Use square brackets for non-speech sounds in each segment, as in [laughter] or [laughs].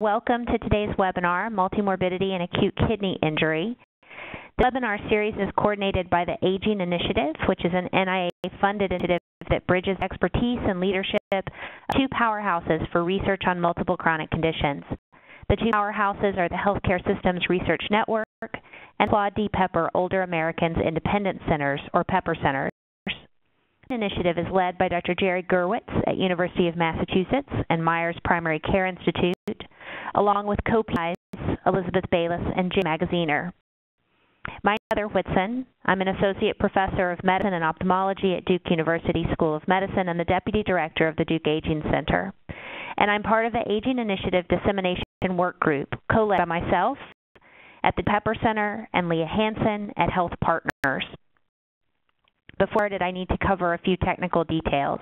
welcome to today's webinar, Multimorbidity and Acute Kidney Injury. The webinar series is coordinated by the Aging Initiative, which is an NIA-funded initiative that bridges expertise and leadership of two powerhouses for research on multiple chronic conditions. The two powerhouses are the Healthcare Systems Research Network and Claude D. Pepper Older Americans Independence Centers, or Pepper Centers. The initiative is led by Dr. Jerry Gurwitz at University of Massachusetts and Meyers Primary Care Institute, along with co-PIs Elizabeth Bayliss and Jim Magaziner. My name is Heather Whitson. I'm an associate professor of medicine and ophthalmology at Duke University School of Medicine and the deputy director of the Duke Aging Center. And I'm part of the Aging Initiative Dissemination Work Group, co-led by myself at the Pepper Center and Leah Hanson at Health Partners. Before I did I need to cover a few technical details.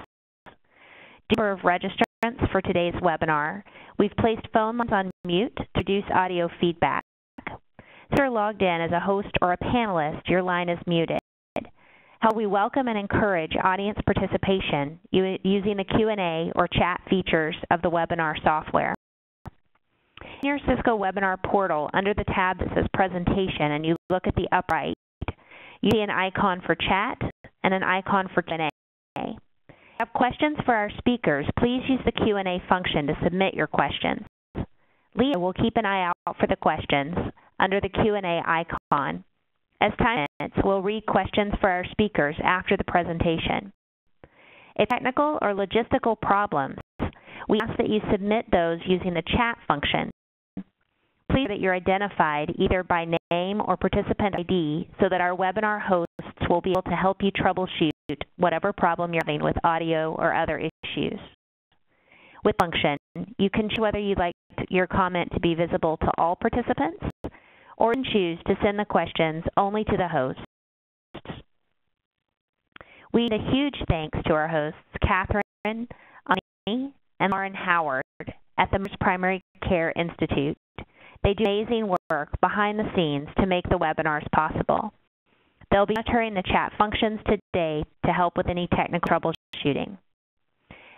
Number of registrants for today's webinar. We've placed phone lines on mute to reduce audio feedback. If you're logged in as a host or a panelist, your line is muted. How we welcome and encourage audience participation using the Q&A or chat features of the webinar software. In your Cisco webinar portal, under the tab that says Presentation, and you look at the upright, you see an icon for chat and an icon for Q&A. Have questions for our speakers, please use the Q&A function to submit your questions. Leah will keep an eye out for the questions under the Q&A icon. As time permits, we'll read questions for our speakers after the presentation. If technical or logistical problems, we ask that you submit those using the chat function. Please that you're identified either by name or participant ID so that our webinar hosts will be able to help you troubleshoot whatever problem you're having with audio or other issues. With function, you can choose whether you'd like your comment to be visible to all participants or choose to send the questions only to the hosts. We need a huge thanks to our hosts, Catherine, Ani, and Lauren Howard at the Primary Care Institute. They do amazing work behind the scenes to make the webinars possible. They'll be monitoring the chat functions today to help with any technical troubleshooting.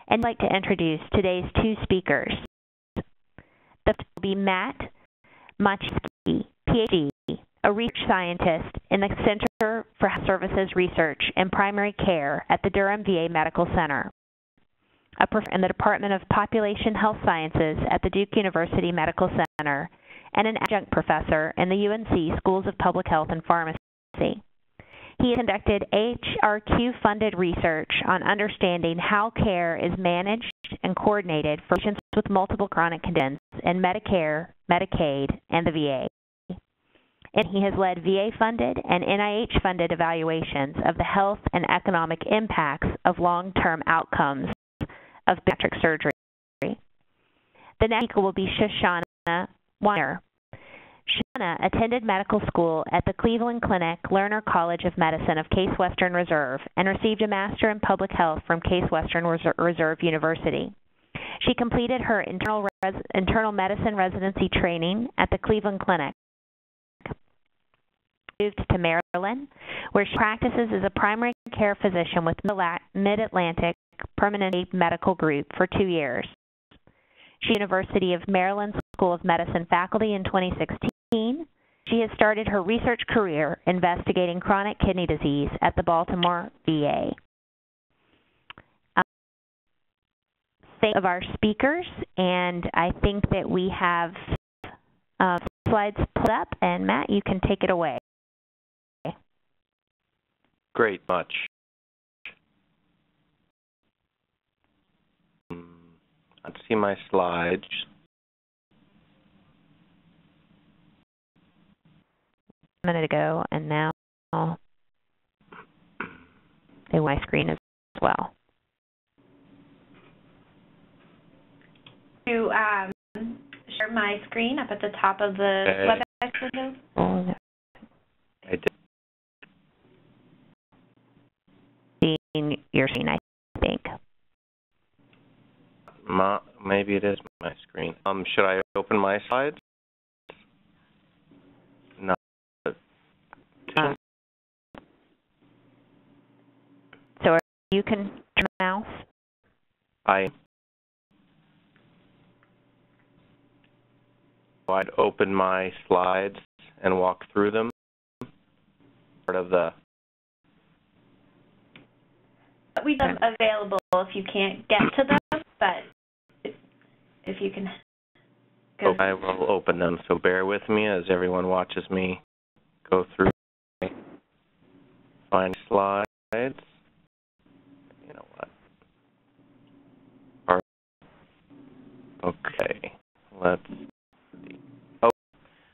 And I'd like to introduce today's two speakers. The first will be Matt Maciejewski, PhD, a research scientist in the Center for Health Services Research and Primary Care at the Durham VA Medical Center, a professor in the Department of Population Health Sciences at the Duke University Medical Center, and an adjunct professor in the UNC Schools of Public Health and Pharmacy. He conducted HRQ-funded research on understanding how care is managed and coordinated for patients with multiple chronic conditions in Medicare, Medicaid, and the VA. And he has led VA-funded and NIH-funded evaluations of the health and economic impacts of long-term outcomes of bariatric surgery. The next speaker will be Shoshana Weiner. Shana attended medical school at the Cleveland Clinic Lerner College of Medicine of Case Western Reserve and received a Master in Public Health from Case Western Reserve University. She completed her internal, internal medicine residency training at the Cleveland Clinic. Moved to Maryland, where she practices as a primary care physician with Mid-Atlantic Permanente Medical Group for two years. She University of Maryland School of Medicine faculty in 2016 she has started her research career investigating chronic kidney disease at the Baltimore VA. Um, thank of our speakers, and I think that we have uh, slides put up, and Matt, you can take it away. Great, much. Let's see my slides. Minute ago, and now they my screen as well. To um, share my screen up at the top of the okay. WebEx window. Oh, I did. Seeing your screen, I think. Ma maybe it is my screen. Um, should I open my slides? so you can turn mouse? I I'd open my slides and walk through them. Part of the we have available if you can't get to them, but if, if you can. Go. I will open them, so bear with me as everyone watches me go through find slides. You know what? Okay, let's see. Oh,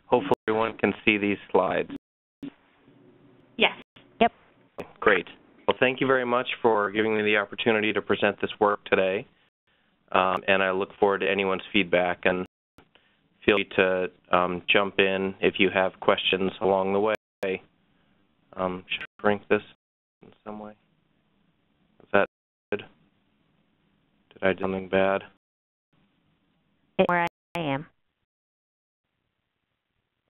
hopefully everyone can see these slides. Yes. Yep. Great. Well, thank you very much for giving me the opportunity to present this work today. Um, and I look forward to anyone's feedback and feel free to um, jump in if you have questions along the way. Um, should I shrink this in some way? Is that good? Did I do something bad? Where I am.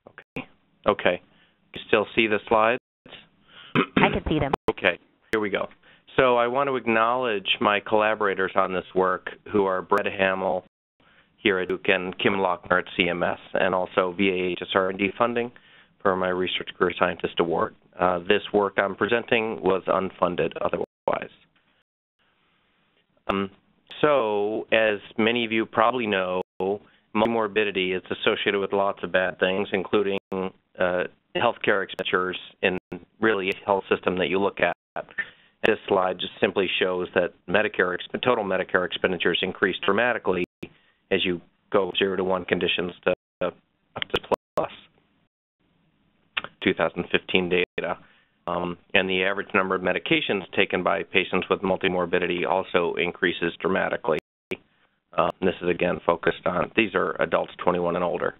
Okay. Okay. You still see the slides? I can see them. [clears throat] Okay. Here we go. So I want to acknowledge my collaborators on this work, who are Brett Hammill here at Duke and Kim Lochner at CMS, and also VA HSR&D funding for my Research Career Scientist Award. Uh, this work I'm presenting was unfunded otherwise. Um, so, as many of you probably know, morbidity is associated with lots of bad things, including uh, healthcare expenditures in really a health system that you look at this slide just simply shows that Medicare total Medicare expenditures increase dramatically as you go zero to one conditions to up to plus 2015 data. Um, and the average number of medications taken by patients with multimorbidity also increases dramatically. Uh, this is again focused on these are adults 21 and older.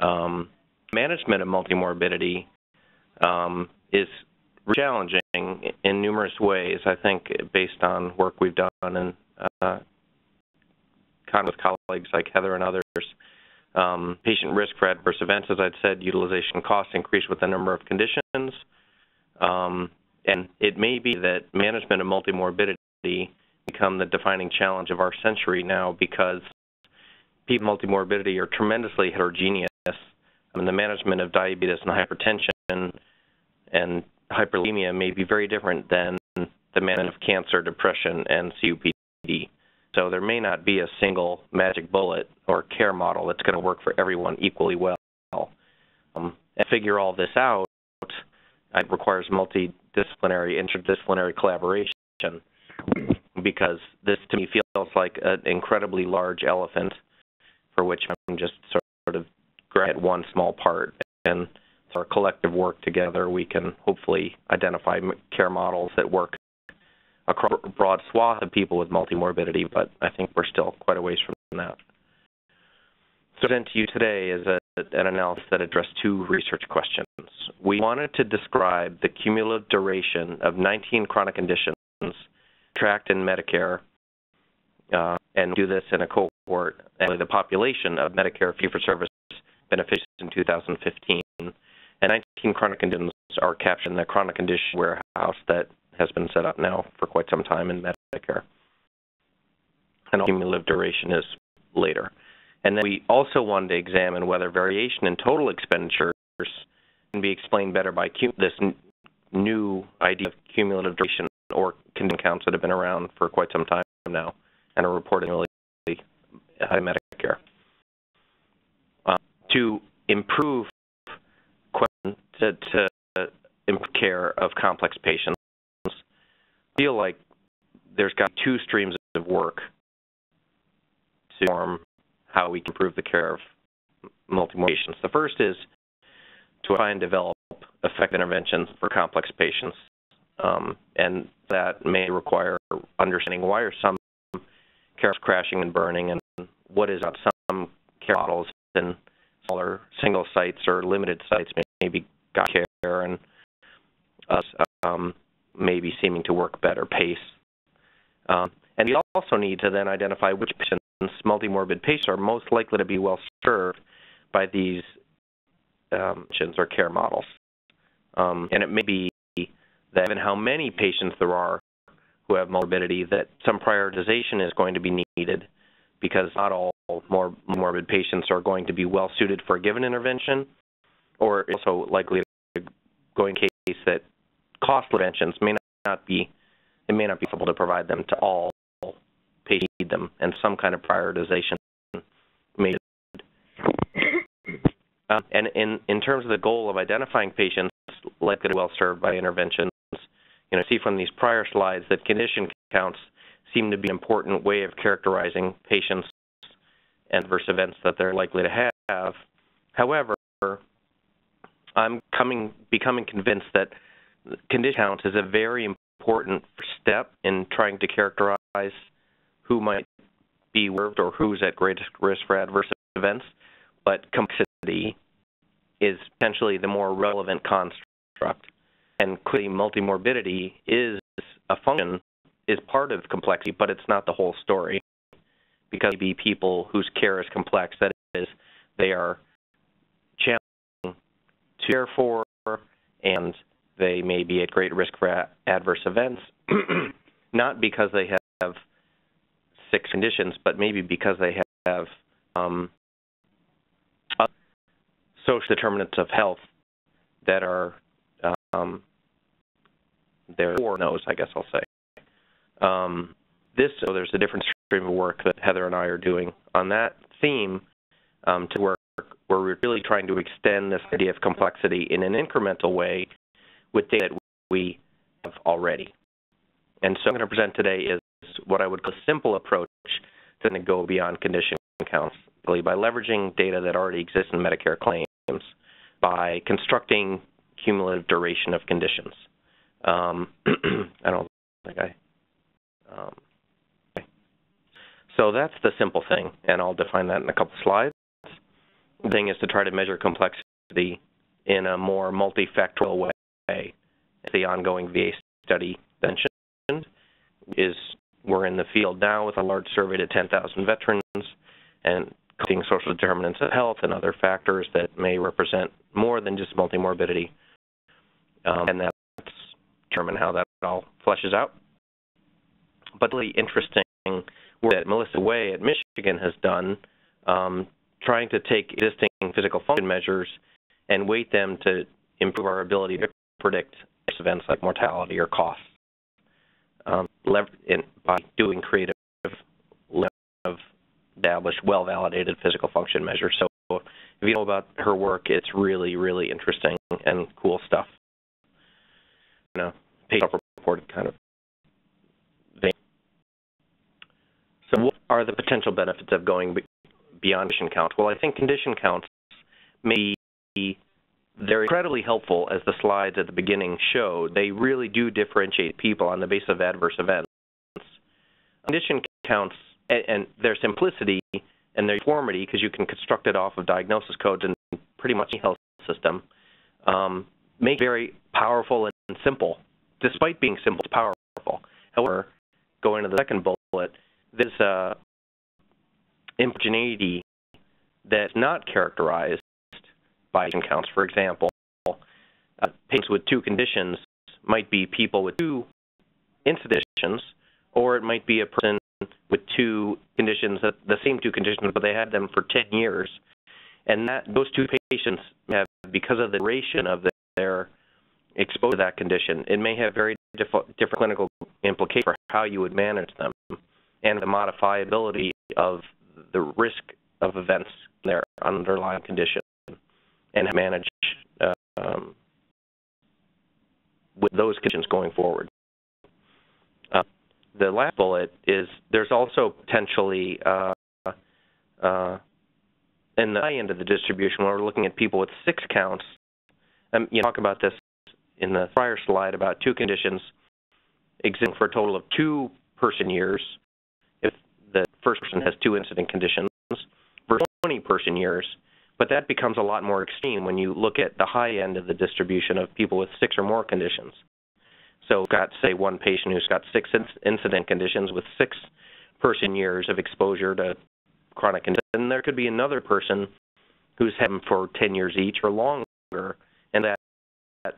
Um, management of multimorbidity um, is challenging in numerous ways. I think based on work we've done and uh, with colleagues like Heather and others. Um, patient risk for adverse events, as I'd said, utilization costs increase with the number of conditions. Um, and it may be that management of multimorbidity become the defining challenge of our century now because people with multimorbidity are tremendously heterogeneous. I mean, the management of diabetes and hypertension and hyperlipidemia may be very different than the management of cancer, depression, and COPD. So there may not be a single magic bullet or care model that's going to work for everyone equally well. Um, and figure all this out it requires multidisciplinary, interdisciplinary collaboration because this to me feels like an incredibly large elephant for which I'm just sort of at one small part. And it's our collective work together, we can hopefully identify care models that work across a broad swath of people with multimorbidity, but I think we're still quite a ways from that. So present to you today is a, an analysis that addressed two research questions. We wanted to describe the cumulative duration of 19 chronic conditions tracked in Medicare uh, and do this in a cohort, the population of Medicare fee-for-service beneficiaries in 2015 and 19 chronic conditions are captured in the chronic condition warehouse that has been set up now for quite some time in Medicare. And cumulative duration is later. And then we also wanted to examine whether variation in total expenditures can be explained better by this new idea of cumulative duration or condition counts that have been around for quite some time now and are reported really high Medicare. Uh, to improve to, to improve care of complex patients. I feel like there's got two streams of work to form how we can improve the care of multiple patients. The first is to try and develop effective interventions for complex patients, um, and that may require understanding why are some care crashing and burning, and what is about some care models and smaller single sites or limited sites maybe got care and us um, maybe seeming to work better pace. Um, and you also need to then identify which patients, multimorbid patients, are most likely to be well served by these um, or care models. Um, and it may be that given how many patients there are who have morbidity, that some prioritization is going to be needed because not all morbid patients are going to be well suited for a given intervention, or it's also likely to go in case that cost interventions may not be it may not be able to provide them to all patients need them, and some kind of prioritization may. Uh, and in in terms of the goal of identifying patients likely to be well served by interventions, you know, see from these prior slides that condition counts seem to be an important way of characterizing patients and adverse events that they're likely to have. However, I'm coming becoming convinced that condition count is a very important step in trying to characterize who might be worked or who's at greatest risk for adverse events, but complexity is potentially the more relevant construct. And clearly, multimorbidity is a function, is part of complexity, but it's not the whole story. Because people whose care is complex, that is, they are challenging to care for, and they may be at great risk for adverse events, [clears throat] not because they have six conditions, but maybe because they have um, social determinants of health that are um, there or knows, I guess I'll say. Um, this so there's a different stream of work that Heather and I are doing on that theme um, to work where we're really trying to extend this idea of complexity in an incremental way with data that we have already. And so I'm going to present today is what I would call a simple approach to go beyond condition counts by leveraging data that already exists in Medicare claims by constructing cumulative duration of conditions. Um, [clears throat] I don't think I. Um, okay. So that's the simple thing, and I'll define that in a couple slides. The thing is to try to measure complexity in a more multifactorial way the ongoing VA study mentioned is we're in the field now with a large survey to 10,000 veterans and collecting social determinants of health and other factors that may represent more than just multimorbidity. Um, and that's determine how that all fleshes out. But really interesting work that Melissa Way at Michigan has done, um, trying to take existing physical function measures and weight them to improve our ability to predict events like mortality or cost um, by doing creative, of established, well-validated physical function measures. So if you know about her work, it's really, really interesting and cool stuff. Know, self-reported kind of. So what are the potential benefits of going beyond condition count? Well, I think condition counts may be they're incredibly helpful, as the slides at the beginning showed. They really do differentiate people on the basis of adverse events. Condition counts and, and their simplicity and their uniformity, because you can construct it off of diagnosis codes in pretty much any health system, um, make very powerful and simple. Despite being simple, it's powerful. However, going to the second bullet, there's a homogeneity that's not characterized by counts. For example, uh, patients with two conditions might be people with two incidents, or it might be a person with two conditions, the same two conditions, but they had them for 10 years. And that those two patients have, because of the duration of their exposed to that condition, it may have very diff different clinical implications for how you would manage them and the modifiability of the risk of events their underlying condition and manage um, with those conditions going forward. Uh, the last bullet is there's also potentially uh, uh, in the high end of the distribution when we're looking at people with six counts. Um, you talk about this in the prior slide about two conditions existing for a total of two person years if the first person has two incident conditions for 20 person years but that becomes a lot more extreme when you look at the high end of the distribution of people with six or more conditions. So, got say one patient who's got six incident conditions with six person years of exposure to chronic conditions, and there could be another person who's had them for 10 years each or longer, and that, that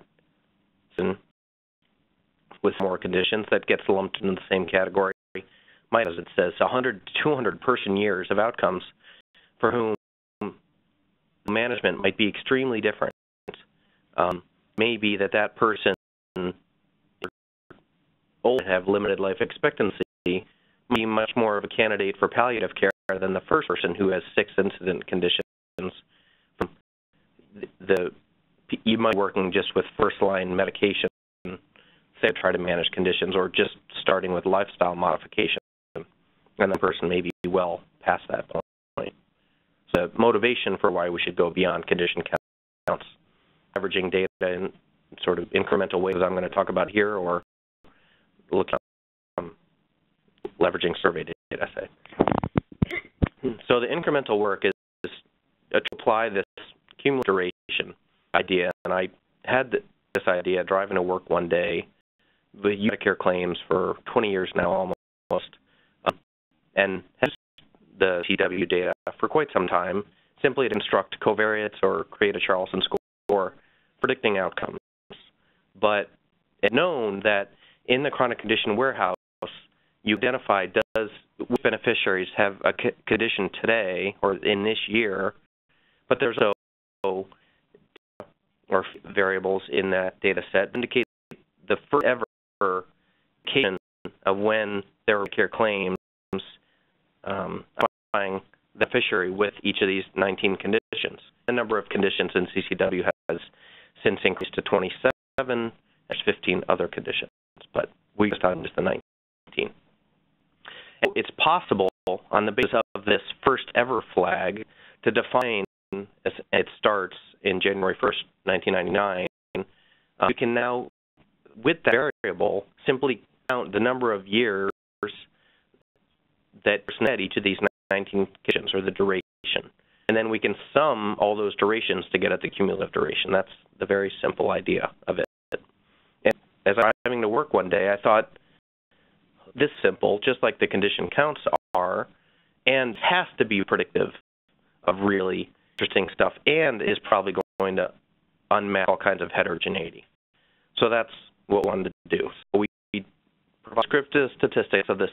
with more conditions that gets lumped into the same category. Might, as it says, 100 to 200 person years of outcomes for whom management might be extremely different. Um, maybe that that person old have limited life expectancy be much more of a candidate for palliative care than the first person who has six incident conditions. The you might be working just with first line medication, say to try to manage conditions, or just starting with lifestyle modification, and the person may be well past that point. So motivation for why we should go beyond condition counts, averaging data in sort of incremental ways I'm going to talk about here, or looking um, leveraging survey data. Say. So the incremental work is, is to apply this cumulative duration idea, and I had this idea driving to work one day The Medicare claims for 20 years now almost, um, and has the CW data for quite some time, simply to instruct covariates or create a Charlson score predicting outcomes. But it's known that in the chronic condition warehouse, you identify does which beneficiaries have a condition today or in this year, but there's no or variables in that data set indicate the first ever occasion of when there were care claims um, identifying the fishery with each of these 19 conditions. The number of conditions in CCW has since increased to 27. There's 15 other conditions, but we just on just the 19. It's possible on the basis of this first ever flag to define it starts in January 1st, 1999. Uh, we can now, with that variable, simply count the number of years that met each of these 19 conditions or the duration. And then we can sum all those durations to get at the cumulative duration. That's the very simple idea of it. And as I was having to work one day, I thought, this simple, just like the condition counts are, and has to be predictive of really interesting stuff, and is probably going to unmask all kinds of heterogeneity. So that's what we wanted to do. So we provide descriptive statistics of this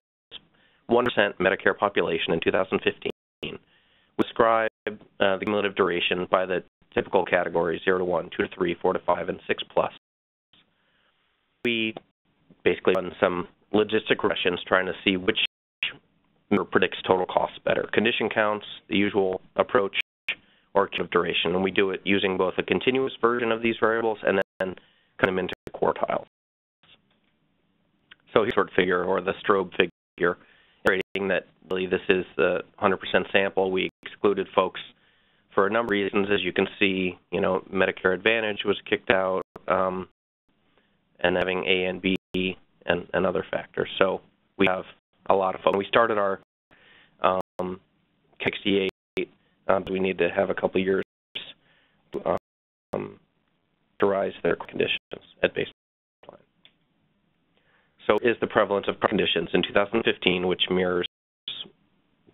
1% Medicare population in 2015. We describe uh, the cumulative duration by the typical categories 0 to 1, 2 to 3, 4 to 5, and 6 plus. We basically run some logistic regressions trying to see which predicts total costs better. Condition counts, the usual approach, or cumulative duration. And we do it using both a continuous version of these variables and then cut them into quartiles. So here's sort of figure, or the strobe figure, indicating that really this is the 100% sample. We excluded folks for a number of reasons. As you can see, you know, Medicare Advantage was kicked out, um, and having A and B and, and other factors. So we have a lot of fun. We started our um, 68. Um, we need to have a couple years um, to rise their conditions at baseline. So is the prevalence of conditions in 2015, which mirrors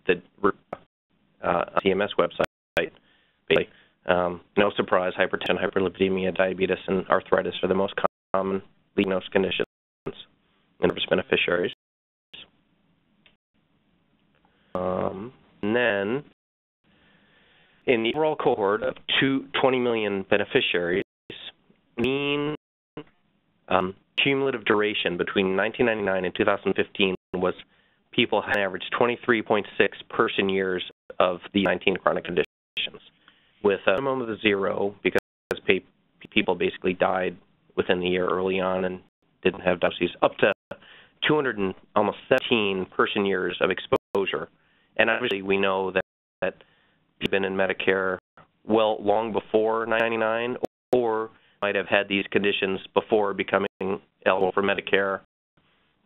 the uh, CMS website. Um, no surprise, hypertension, hyperlipidemia, diabetes, and arthritis are the most common diagnosed conditions in service beneficiaries. Um, and then in the overall cohort of two, 20 million beneficiaries, mean um, cumulative duration between 1999 and 2015 was people had an average 23.6 person years of the 19 chronic conditions, with a minimum of zero because people basically died within the year early on and didn't have diabetes, up to 200 and almost 17 person years of exposure. And obviously, we know that, that have been in Medicare well long before 99, or might have had these conditions before becoming eligible for Medicare.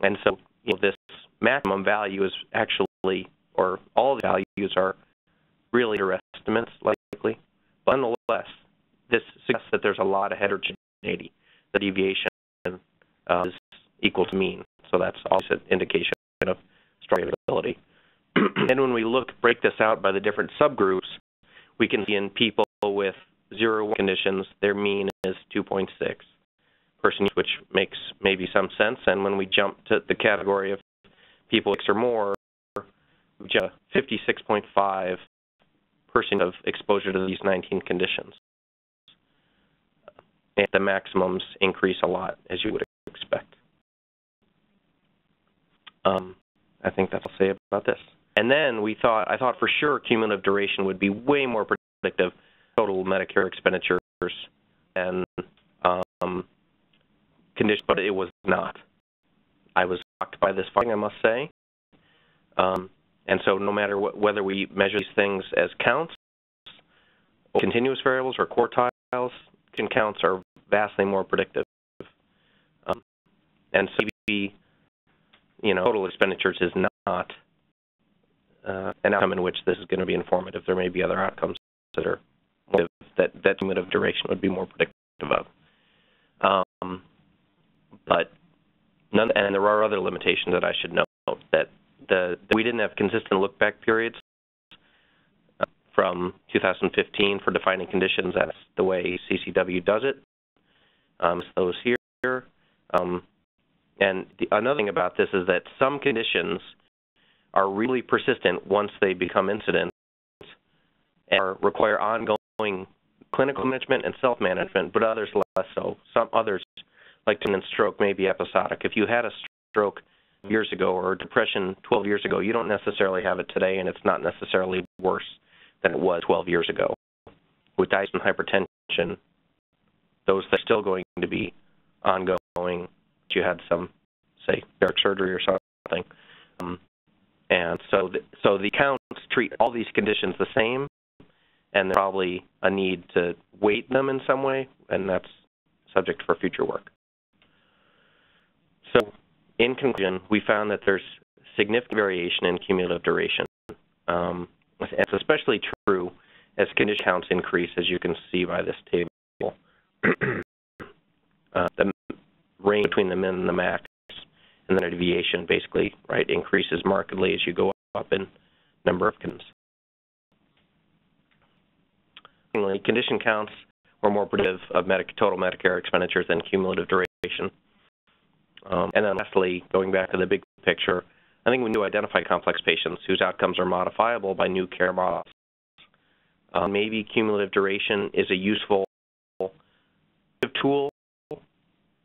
And so, you know, this maximum value is actually, or all the values are really underestimates, likely. But nonetheless, this suggests that there's a lot of heterogeneity. The deviation uh, is equal to mean. So that's also an indication of strong variability. [clears throat] and when we look, break this out by the different subgroups, we can see in people with zero conditions, their mean is 2.6 person, which makes maybe some sense. And when we jump to the category of people six or more, we jump 56.5 person of exposure to these 19 conditions. And the maximums increase a lot, as you would expect. Um, I think that's all I'll say about this. And then we thought, I thought for sure cumulative duration would be way more predictive total Medicare expenditures and um, condition, but it was not. I was shocked by this finding, I must say. Um, and so, no matter what, whether we measure these things as counts, or continuous variables, or quartiles, counts are vastly more predictive. Um, and so, you know, total expenditures is not uh, an outcome in which this is going to be informative. There may be other outcomes that are that that of duration would be more predictive of. Um, but none, and there are other limitations that I should note that the we didn't have consistent look back periods uh, from 2015 for defining conditions. That's the way CCW does it. Um, those here. Um, and the, another thing about this is that some conditions are really persistent once they become incidents and require ongoing clinical management and self-management, but others less so. Some others, like and stroke, may be episodic. If you had a stroke years ago or depression 12 years ago, you don't necessarily have it today, and it's not necessarily worse than it was 12 years ago. With diabetes and hypertension, those are still going to be ongoing. You had some, say, dark surgery or something. Um, and so, the, so the accounts treat all these conditions the same, and there's probably a need to weight them in some way, and that's subject for future work. So, in conclusion, we found that there's significant variation in cumulative duration. Um, it's especially true as condition counts increase, as you can see by this table. [clears throat] uh, the range between the min and the max, and then deviation basically right increases markedly as you go up in number of conditions. Condition counts were more predictive of Medi total Medicare expenditures than cumulative duration. Um, and then lastly, going back to the big picture, I think we to identify complex patients whose outcomes are modifiable by new care models. Uh, maybe cumulative duration is a useful tool.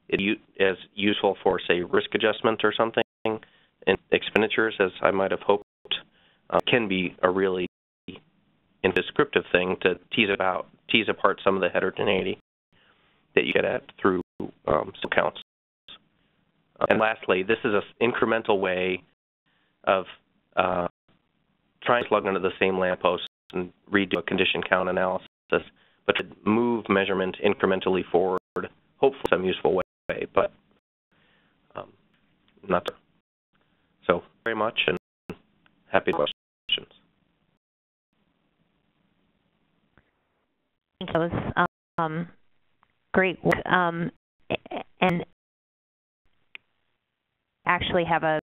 It is useful for, say, risk adjustment or something, and expenditures, as I might have hoped, uh, can be a really descriptive thing to tease about tease apart some of the heterogeneity that you get at through um, some counts. Uh, and lastly, this is an incremental way of uh, trying to plug into the same lamppost and redo a condition count analysis, but to move measurement incrementally forward, hopefully some useful way, but um, not. So very much and happy to questions. That was um, great. Um, and actually have a,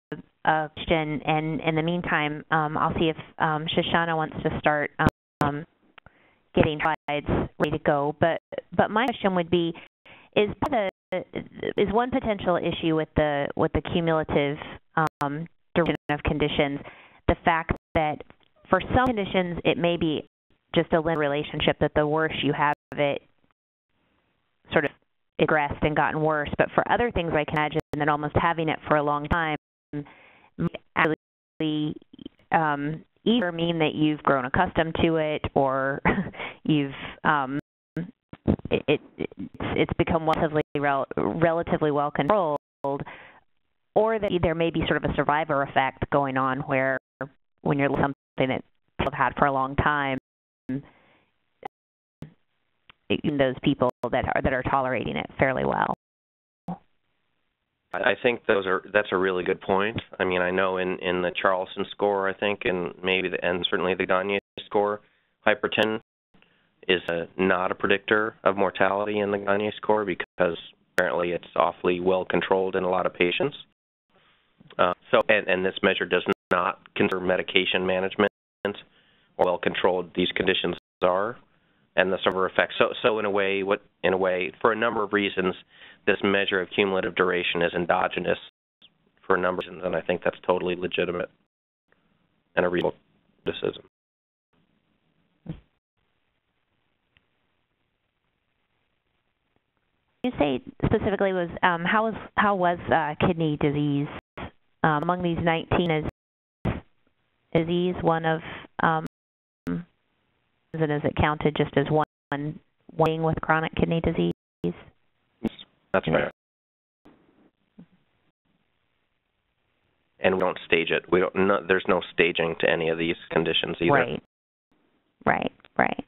a question, and in the meantime, um, I'll see if um, Shoshana wants to start um, getting slides ready to go. But but my question would be, is the is one potential issue with the with the cumulative um, duration of conditions the fact that for some conditions it may be just a linear relationship that the worse you have it, sort of regressed and gotten worse. But for other things, I can imagine that almost having it for a long time actually um, either mean that you've grown accustomed to it or [laughs] you've um, it, it, it's, become relatively rel- relatively well controlled, or that there may be sort of a survivor effect going on where when you're something that people have had for a long time, those people that are that are tolerating it fairly well. I think those are that's a really good point. I mean, I know in in the Charlson score, I think, and maybe the and certainly the Gagne score, hypertension is a, not a predictor of mortality in the Gagne score because apparently it's awfully well controlled in a lot of patients. Uh, so, and, and this measure does not consider medication management or well controlled these conditions are and the survivor effect. So, so in a way, what in a way, for a number of reasons, this measure of cumulative duration is endogenous for a number of reasons, and I think that's totally legitimate and a real criticism. You say specifically was um, how was how was uh, kidney disease um, among these 19 is disease one of um, and is it counted just as one one with chronic kidney disease? That's right. And we don't stage it. We don't. No, there's no staging to any of these conditions either. Right. Right. Right.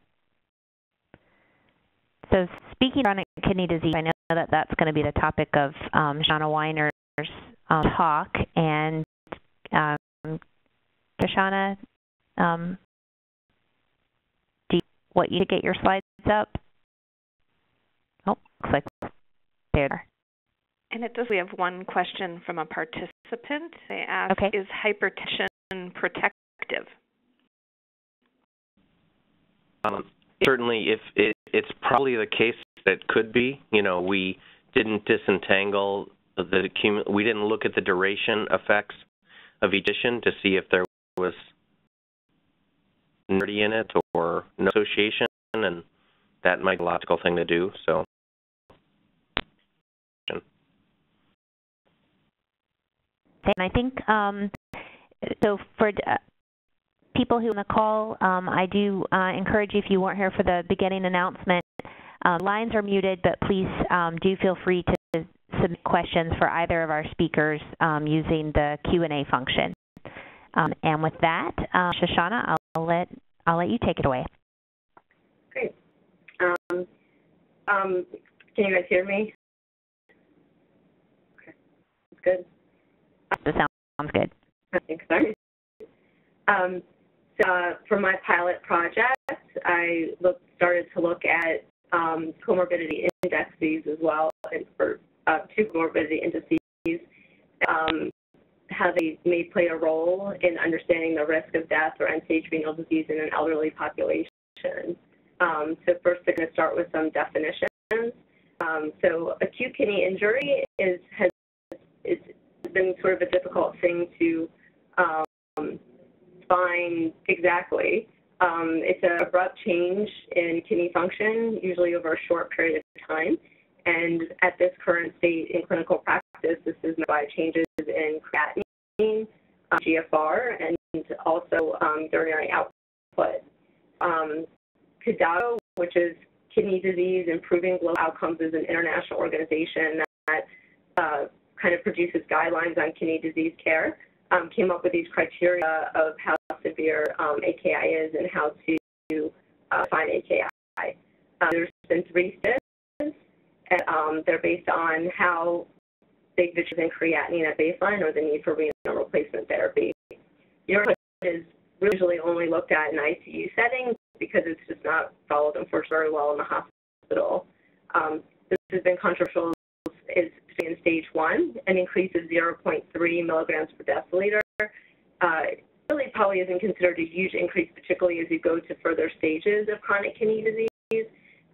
So speaking of chronic kidney disease, I know that that's going to be the topic of um, Shauna Weiner's um, talk. And um, Shauna, um, do you want you to get your slides up? Oh, looks like there. And it does. We have one question from a participant. They ask, okay. "Is hypertension protective?" Um, certainly, if it, it's probably the case that could be. You know, we didn't disentangle the we didn't look at the duration effects of addition to see if there was nerdy in it or no association, and that might be a logical thing to do. So. And I think um, so for uh, people who on the call, um, I do uh, encourage you if you weren't here for the beginning announcement, uh, lines are muted, but please um, do feel free to submit questions for either of our speakers um, using the Q&A function. Um, and with that, uh, Shoshana, I'll, I'll, let I'll let you take it away. Great. Um, um, can you guys hear me? Okay, that's good. That sounds good. Thanks. Sorry. Um, uh, for my pilot project, I started to look at um, comorbidity indices as well, and for uh, two comorbidity indices, um, how they may play a role in understanding the risk of death or end-stage renal disease in an elderly population. Um, so first, I'm going to start with some definitions. Um, so acute kidney injury is has it's been sort of a difficult thing to exactly. Um, it's an abrupt change in kidney function, usually over a short period of time. And at this current state in clinical practice, this is by changes in creatinine, um, GFR, and also um, urinary output. Um, KDIGO, which is Kidney Disease Improving Global Outcomes, is an international organization that uh, kind of produces guidelines on kidney disease care um, came up with these criteria of how severe um, AKI is and how to uh, find AKI. Um, there's been three steps, and um, they're based on how big the change in creatinine at baseline or the need for renal replacement therapy. Urine is usually only looked at in ICU settings because it's just not followed, unfortunately, very well in the hospital. Um, this has been controversial is in stage one, an increase of 0.3 milligrams per deciliter. Uh, really probably isn't considered a huge increase, particularly as you go to further stages of chronic kidney disease.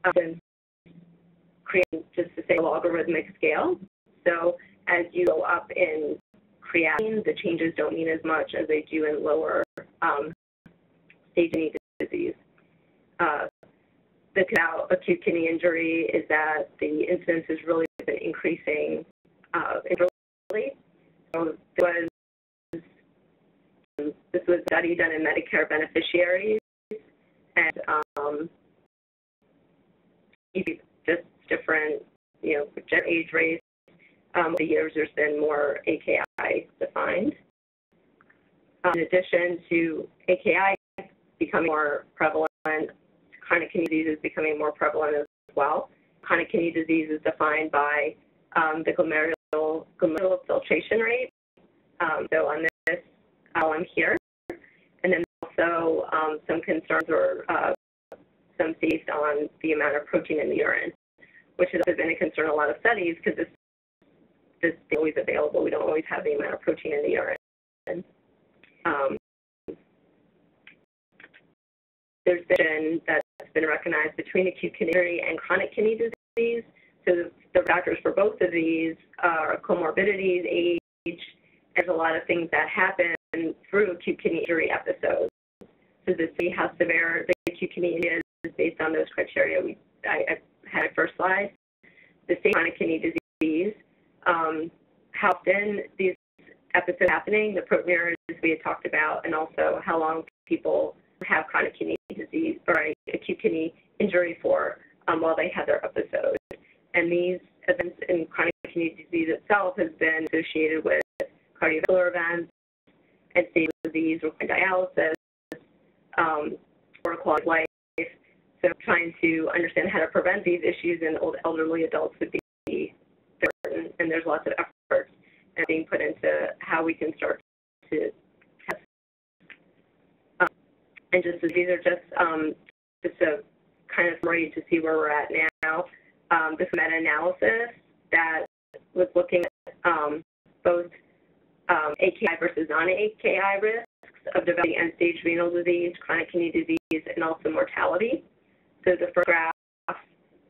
Um, creating just to say a logarithmic scale. So as you go up in creatinine, the changes don't mean as much as they do in lower um, stage kidney disease. Uh, the acute kidney injury is that the incidence has really been increasing uh, intervally. So was, this was a study done in Medicare beneficiaries, and um, just different, you know, age race. Um, the years there's been more AKI defined. Um, in addition to AKI becoming more prevalent, chronic kidney disease is becoming more prevalent as well. Chronic kidney disease is defined by um, the glomerular, glomerular filtration rate. Um, so on this column here, and then also um, some concerns or uh, some based on the amount of protein in the urine, which has been a concern in a lot of studies because this this is always available. We don't always have the amount of protein in the urine. Um, there's been that's been recognized between acute kidney and chronic kidney disease. So the, the factors for both of these are comorbidities, age. There's a lot of things that happen through acute kidney injury episodes. So to see how severe the acute kidney injury is based on those criteria we I, I had my first slide. the state chronic kidney disease, um, how often these episodes happening, the proteinuria we had talked about, and also how long people have chronic kidney disease or acute kidney injury for um, while they have their episode. And these events in chronic kidney disease itself has been associated with cardiovascular events, end-stage disease, requiring dialysis, um, poor quality of life. So trying to understand how to prevent these issues in old elderly adults would be important, and there's lots of efforts being put into how we can start to test. Um, and just these are just um, just a kind of summary to see where we're at now. Um, this meta-analysis that was looking at um, both um, AKI versus non-AKI risks of developing end-stage renal disease, chronic kidney disease, and also mortality. So the first graph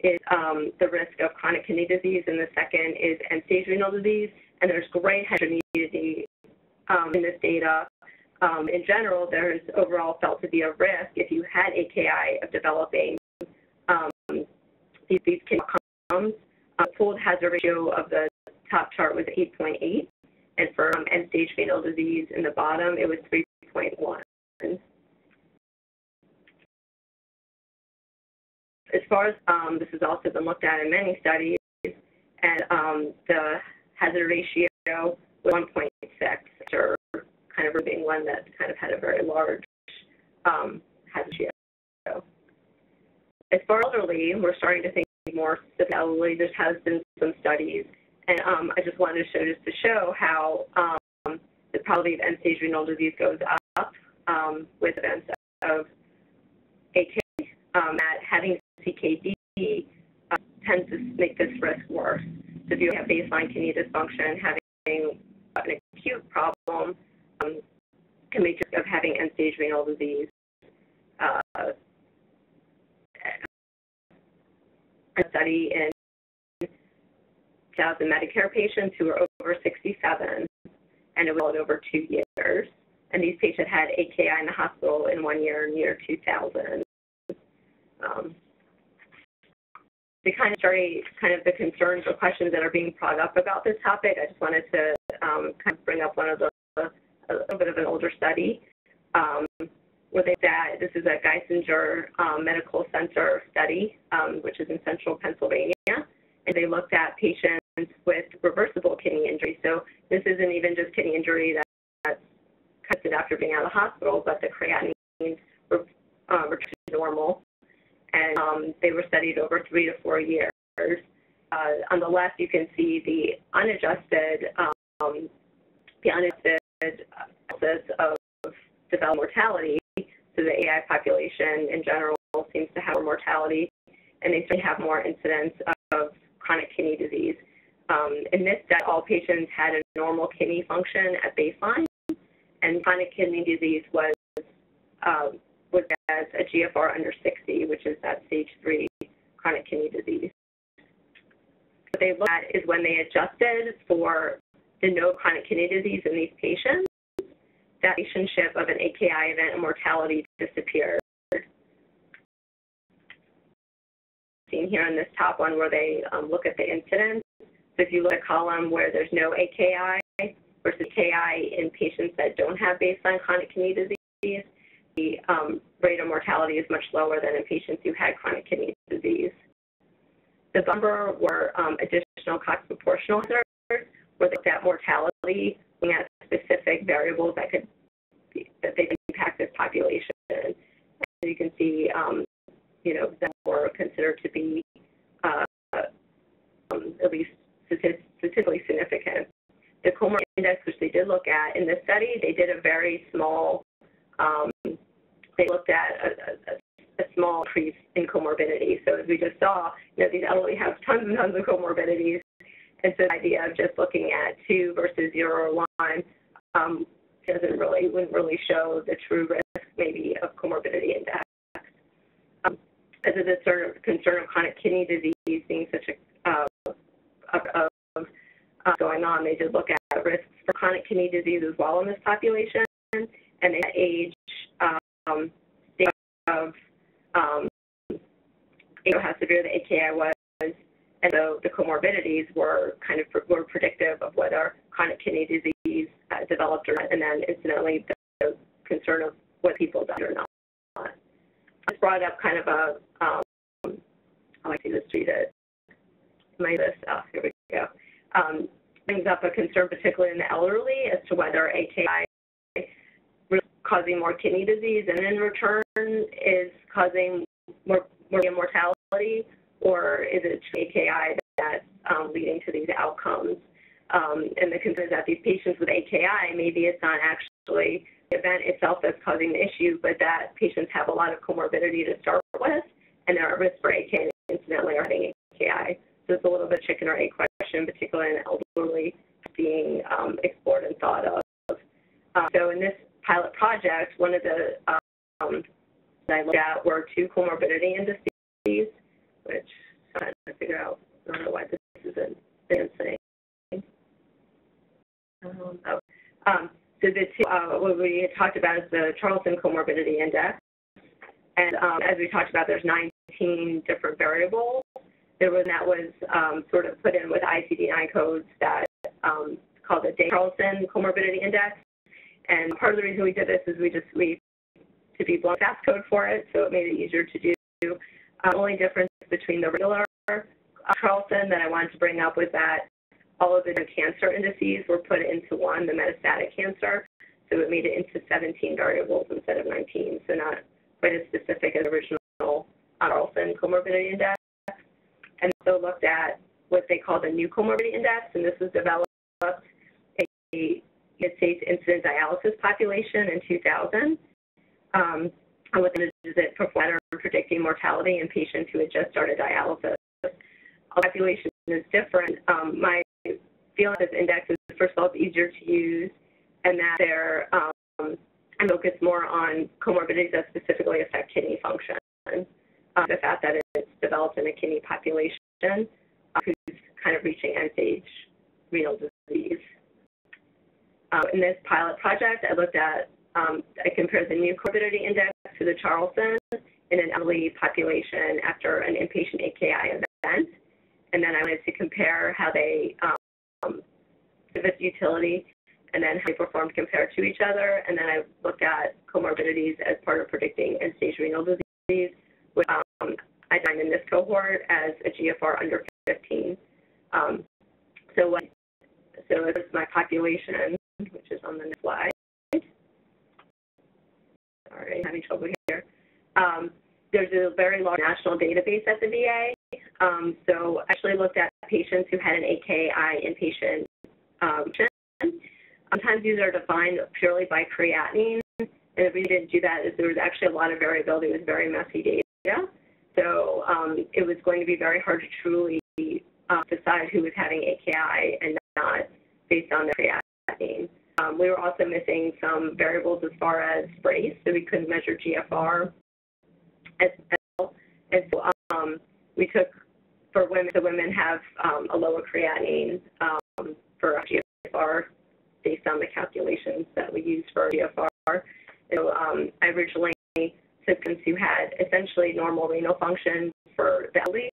is um, the risk of chronic kidney disease, and the second is end-stage renal disease. And there's great heterogeneity um, in this data. Um, in general, there's overall felt to be a risk if you had AKI of developing um, these, these kidney outcomes. Uh, pooled hazard ratio of the top chart was 8.8, and for um, end-stage renal disease in the bottom, it was 3.1. As far as um, this has also been looked at in many studies, and um, the hazard ratio was 1.6, or kind of being one that kind of had a very large um, hazard ratio. As far as elderly, we're starting to think more specifically. There has been some studies, and um, I just wanted to show just to show how um, the probability of end-stage renal disease goes up um, with events of AK. Um, that having CKD uh, tends to make this risk worse. So if you have baseline kidney dysfunction, having an acute problem um, can make risk of having end-stage renal disease. Uh, a study in 2,000 Medicare patients who were over 67, and it was over two years. And these patients had AKI in the hospital in one year, near 2000. Um, to kind of study kind of the concerns or questions that are being brought up about this topic, I just wanted to um, kind of bring up one of the, a little bit of an older study um, where they said this is a Geisinger um, Medical Center study, um, which is in central Pennsylvania, and they looked at patients with reversible kidney injury. So this isn't even just kidney injury that, that's tested after being out of the hospital, but the creatinine were um, returned to normal and um, they were studied over three to four years. Uh, on the left, you can see the unadjusted, um, the unadjusted analysis of developed mortality. So the AKI population in general seems to have more mortality, and they certainly have more incidence of chronic kidney disease. Um, in this study, all patients had a normal kidney function at baseline, and chronic kidney disease was uh, was as a GFR under 60, which is that stage three chronic kidney disease. What they looked at is when they adjusted for the no chronic kidney disease in these patients, that relationship of an AKI event and mortality disappeared. Seen here in this top one where they um, look at the incidence. If you look at a column where there's no AKI versus AKI in patients that don't have baseline chronic kidney disease, the um, rate of mortality is much lower than in patients who had chronic kidney disease. The number were um, additional Cox proportional hazards, where they looked at mortality, looking at specific variables that could be, that they impact this population. And you can see, um, you know, that were considered to be uh, um, at least statistically significant. The comorbidity index, which they did look at in this study, they did a very small um, they looked at a, a, a small increase in comorbidity. So as we just saw, you know, these elderly have tons and tons of comorbidities. And so the idea of just looking at two versus zero or one um, doesn't really, wouldn't really show the true risk maybe of comorbidity index. Um, as a concern, concern of chronic kidney disease being such a, uh, of, uh, going on, they did look at risks for chronic kidney disease as well in this population, and they age, um, state of um, you know, how severe the AKI was, and so the comorbidities were kind of were predictive of whether chronic kidney disease uh, developed or not, and then incidentally the, concern of what people died or not. This brought up kind of a, um, I see this treated. My list, oh, here we go. Um, brings up a concern, particularly in the elderly, as to whether AKI is causing more kidney disease and in return is causing more, more mortality, or is it AKI that's um, leading to these outcomes? Um, and the concern is that these patients with AKI, maybe it's not actually the event itself that's causing the issue, but that patients have a lot of comorbidity to start with, and they're at risk for AKI and incidentally are having AKI. So it's a little bit chicken or egg question, particularly in elderly, being um, explored and thought of. Um, so in this pilot project, one of the um, that I looked at were two comorbidity indices, which I'm trying to figure out. I don't know why this isn't advancing. Um, oh. Um, so the two, uh, what we had talked about is the Charlson Comorbidity Index. And um, as we talked about, there's 19 different variables. That was um, sort of put in with ICD-9 codes that um, called the Deyo-Charlson Comorbidity Index. And part of the reason we did this is we just we to be blunt fast code for it, so it made it easier to do. Um, only difference between the regular uh, Charlson that I wanted to bring up was that all of the cancer indices were put into one, the metastatic cancer. So it made it into 17 variables instead of 19, so not quite as specific as the original Charlson comorbidity index. And also looked at what they call the new comorbidity index, and this was developed in the United States incident dialysis population in 2000. Um, and what it is it performed better predicting mortality in patients who had just started dialysis. Our population is different. Um, my feeling this index is, first of all, it's easier to use, and that they're um, more on comorbidities that specifically affect kidney function. Um, the fact that it's developed in a kidney population uh, who's kind of reaching end-stage renal disease. Uh, in this pilot project, I looked at, um, I compared the new comorbidity index to the Charlson in an elderly population after an inpatient AKI event. And then I wanted to compare how they um, um, its utility, and then how they performed compared to each other. And then I looked at comorbidities as part of predicting end-stage renal disease, which um, I find in this cohort as a GFR under 15. Um, so what, so this is my population, which is on the next slide. Sorry, I'm having trouble here. Um, there's a very large national database at the VA. Um, so I actually looked at patients who had an AKI inpatient um, Sometimes these are defined purely by creatinine. And if we didn't do that, there was actually a lot of variability. It was very messy data. So um, it was going to be very hard to truly uh, decide who was having AKI and not based on the creatinine. Um, we were also missing some variables as far as brace, so we couldn't measure GFR as well. And so um, we took for women, the women have um, a lower creatinine um, for GFR based on the calculations that we use for GFR. So um, I originally patients who had essentially normal renal function for the elderly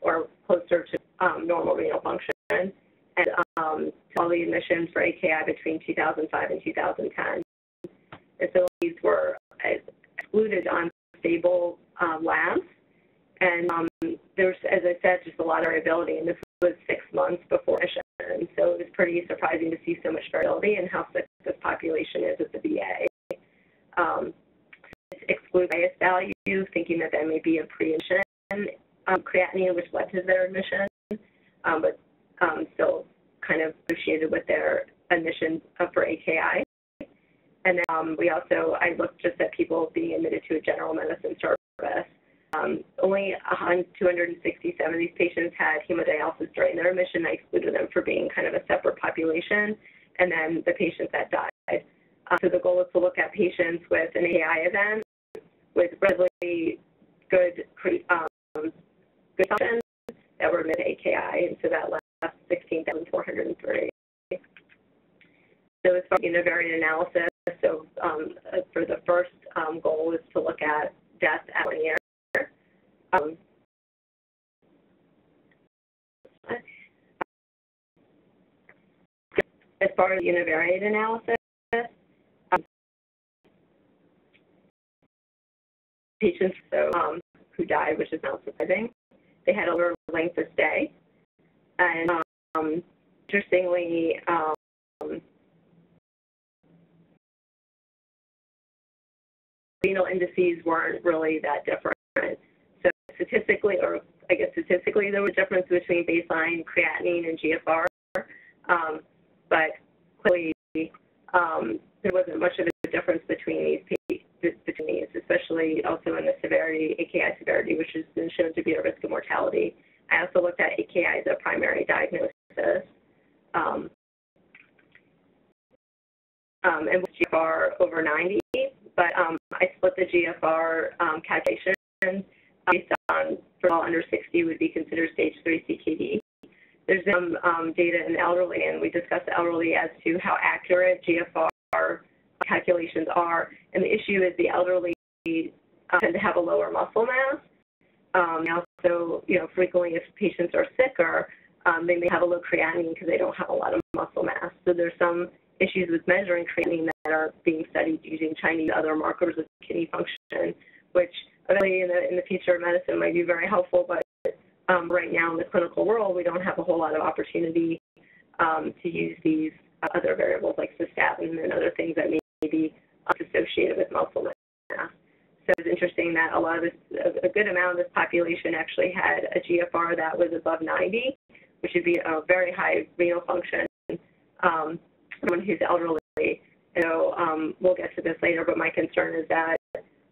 or closer to um, normal renal function and um, all the admissions for AKI between 2005 and 2010. And so these were excluded on stable um, labs and um, there's, as I said, just a lot of variability. And this was six months before mission. And so it was pretty surprising to see so much variability in how sick this population is at the VA. Um, exclude bias value, thinking that that may be a pre-admission um, creatinine, which led to their admission, um, but um, still kind of associated with their admission for AKI. And then um, we also, I looked just at people being admitted to a general medicine service um, only 267 of these patients had hemodialysis during their admission. I excluded them for being kind of a separate population, and then the patients that died. Uh, so the goal is to look at patients with an AKI event with relatively good um, good options that were mid AKI, and so that left 16,403. So as far as univariate analysis, so um, uh, for the first um, goal is to look at death at one year. Um, as far as univariate analysis, patients um, who died, which is not surprising, they had a lower length of stay. And um, interestingly, um, renal indices weren't really that different. So statistically, or I guess statistically, there was a difference between baseline creatinine and GFR, um, but clearly um, there wasn't much of a difference between these between especially also in the severity, AKI severity, which has been shown to be a risk of mortality. I also looked at AKI as a primary diagnosis. Um, um, and with GFR over 90, but um, I split the GFR um, calculation based on for all under 60 would be considered stage 3 CKD. There's some um, data in elderly, and we discussed elderly as to how accurate GFR calculations are. And the issue is the elderly uh, tend to have a lower muscle mass. Um, also, you know, frequently if patients are sicker, um, they may have a low creatinine because they don't have a lot of muscle mass. So there's some issues with measuring creatinine that are being studied using Chinese other markers of kidney function, which eventually in the, in the future of medicine might be very helpful, but um, right now in the clinical world, we don't have a whole lot of opportunity um, to use these other variables like cystatin and other things that may be associated with muscle mass. So it's interesting that a lot of this, a good amount of this population actually had a GFR that was above 90, which would be a very high renal function. Um, someone who's elderly. So um, we'll get to this later, but my concern is that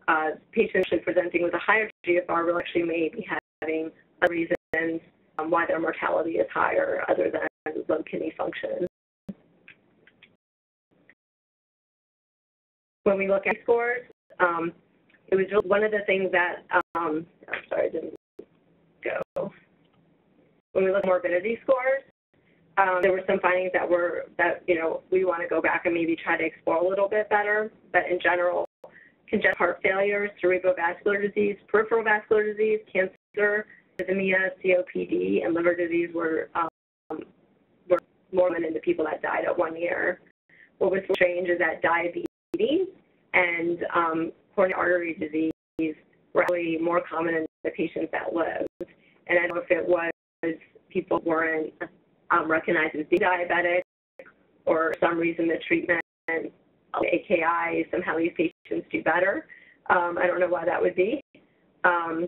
uh, patients presenting with a higher GFR will actually may be having reasons um, why their mortality is higher other than low kidney function. When we look at scores, um, it was one of the things that, um, I'm sorry, I didn't go. When we look at morbidity scores, um, there were some findings that were that you know we want to go back and maybe try to explore a little bit better. But in general, congestive heart failure, cerebrovascular disease, peripheral vascular disease, cancer, arrhythmia, COPD, and liver disease were um, were more common in the people that died at one year. What was strange is that diabetes and um, coronary artery disease were actually more common in the patients that lived. And I don't know if it was people weren't um, recognized as being diabetic or some reason the treatment AKI, somehow these patients do better. Um, I don't know why that would be. Um,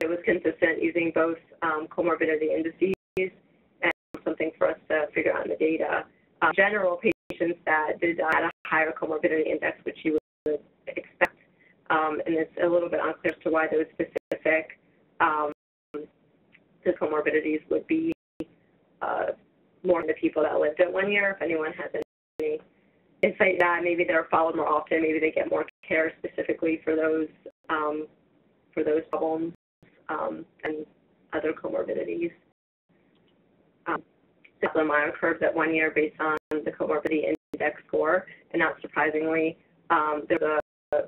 it was consistent using both um, comorbidity indices and something for us to figure out in the data. Um, general patients that did uh, had a higher comorbidity index, which you would expect, um, and it's a little bit unclear as to why those specific um, the comorbidities would be uh, more than the people that lived it one year. If anyone has any insight that, maybe they're followed more often. Maybe they get more care specifically for those um, for those problems um, and other comorbidities. Um, Kaplan-Meier curves at one year based on the comorbidity index score, and not surprisingly, um, there's a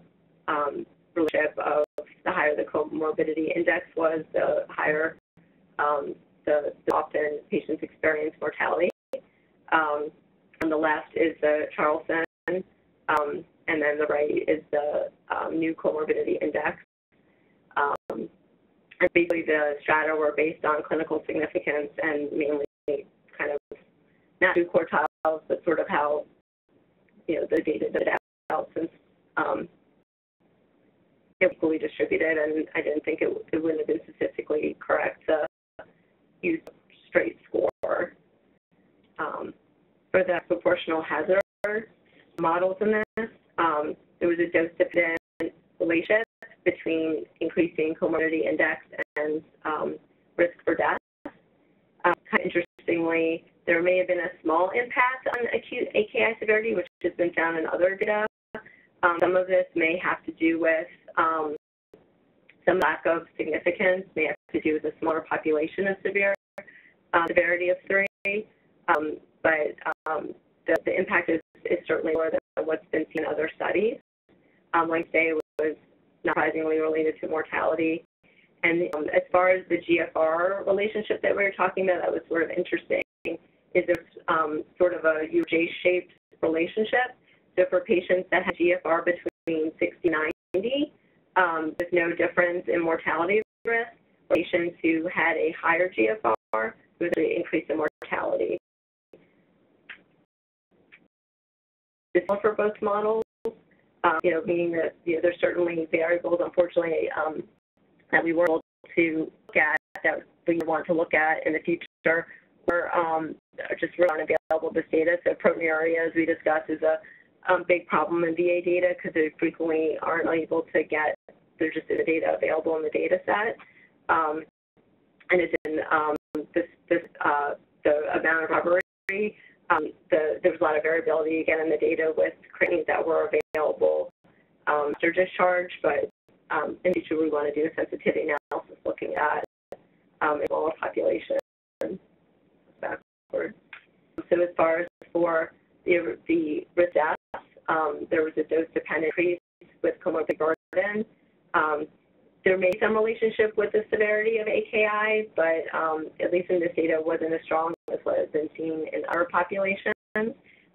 um, relationship of the higher the comorbidity index was, the higher um, the, the often patients experience mortality. Um, on the left is the Charlson, um, and then the right is the um, new comorbidity index. And basically, the strata were based on clinical significance and mainly kind of not two quartiles, but sort of how you know the data that out since um, equally distributed, and I didn't think it, it wouldn't have been statistically correct to use straight score. Um, for the proportional hazard models in this, um, there was a dose-dependent relationship between increasing comorbidity index and um, risk for death. Um, kind of interestingly, there may have been a small impact on acute AKI severity, which has been found in other data. Um, some of this may have to do with um, some lack of significance, may have to do with a smaller population of severe uh, severity of three, um, but um, the, the, impact is, is, certainly more than what's been seen in other studies. Um, stay was not surprisingly related to mortality. And um, as far as the GFR relationship that we were talking about, that was sort of interesting. Is a um, sort of a J-shaped relationship. So for patients that have GFR between 60 and 90, um, there's no difference in mortality risk. Patients who had a higher GFR, there's an increase in mortality. This is for both models, um, you know, meaning that you know, there's certainly variables, unfortunately, um, that we were able to look at that we want to look at in the future or um, just really aren't available this data. So proteinuria, as we discussed, is a um, big problem in VA data because they frequently aren't able to get, there's just the data available in the data set. Um, and it's in um, this, this uh, the amount of recovery. Um, the, there was a lot of variability again in the data with creatines that were available um, after discharge, but um, in future we want to do a sensitivity analysis looking at um, a population backward. So as far as for the, the risk deaths, um, there was a dose-dependent increase with comorbid burden. Um, there may be some relationship with the severity of AKI, but um, at least in this data wasn't as strong as what has been seen in other populations,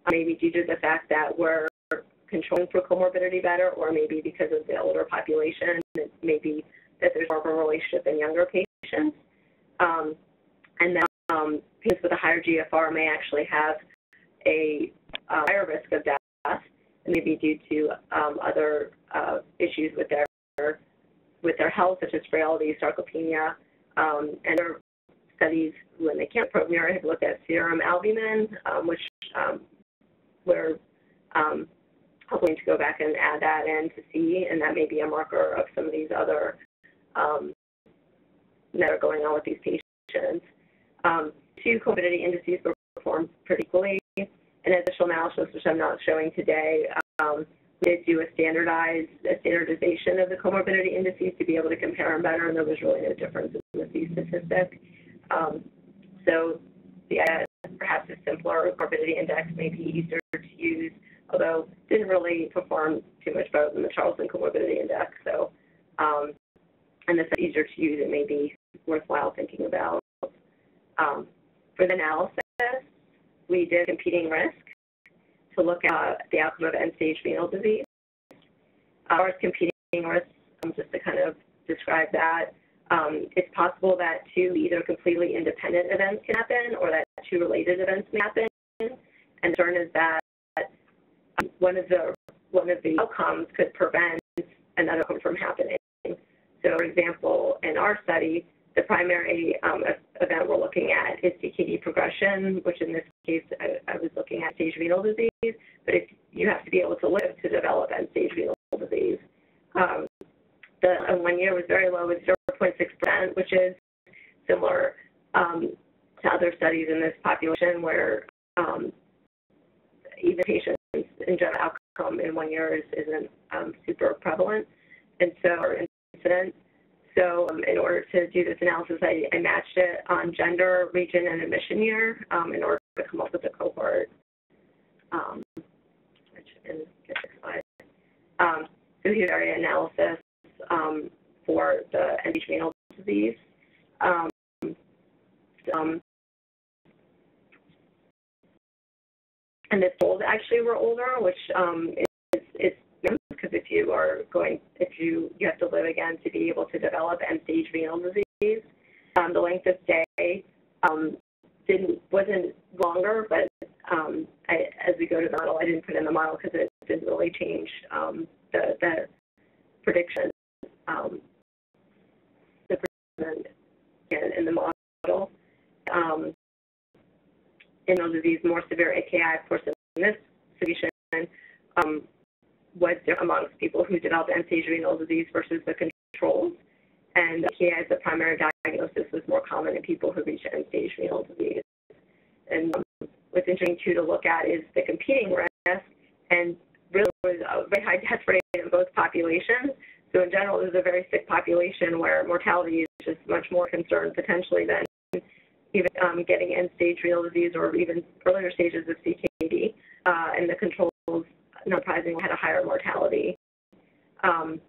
maybe due to the fact that we're controlling for comorbidity better, or maybe because of the older population, maybe that there's more of a relationship in younger patients. Um, and then um, patients with a higher GFR may actually have a uh, higher risk of death, maybe due to um, other uh, issues with their with their health, such as frailty, sarcopenia, um, and other studies when they can't proteinuria have looked at serum albumin, um, which um, we're um, hoping to go back and add that in to see, and that may be a marker of some of these other um, that are going on with these patients. Two comorbidity indices were performed pretty equally. An additional analysis, which I'm not showing today, um, we did do a standardized a standardization of the comorbidity indices to be able to compare them better, and there was really no difference in the C statistic. Um, so the uh, perhaps a simpler comorbidity index may be easier to use, although didn't really perform too much better than the Charlson comorbidity index. So, um, and if is easier to use, it may be worthwhile thinking about. Um, the analysis, we did competing risk to look at the outcome of end-stage renal disease. Ours competing risk, um, just to kind of describe that, um, it's possible that two either completely independent events can happen or that two related events may happen. And the concern is that um, one of the one of the outcomes could prevent another outcome from happening. So, for example, in our study, the primary um, event we're looking at is CKD progression, which in this case I, I, was looking at stage renal disease, but if you have to be able to live to develop end-stage renal disease. Um, the one year was very low at 0.6%, which is similar um, to other studies in this population where um, even patients in general outcome in one year is, isn't um, super prevalent. And so, or incident. So um, in order to do this analysis, I, I, matched it on gender, region, and admission year um, in order to come up with a cohort. Um, which is slide. Um, so here's area analysis um, for the renal disease. Um, and the folds actually were older, which is, is because if you are going, if you you have to live again to be able to develop end-stage renal disease, um, the length of stay um, didn't wasn't longer, but um, I, as we go to the model, I didn't put in the model because it didn't really change um, the the prediction. Um, the prediction in, in the model. Um, in renal disease, more severe AKI, of course, in this situation, um, was amongst people who developed end-stage renal disease versus the controls. And AKI as the primary diagnosis was more common in people who reached end-stage renal disease. And um, what's interesting too to look at is the competing risk, and really was a very high death rate in both populations. So in general, this is a very sick population where mortality is just much more concerned potentially than even um, getting end-stage renal disease or even earlier stages of CKD. Uh, and the controls enterprising had a higher mortality. Um,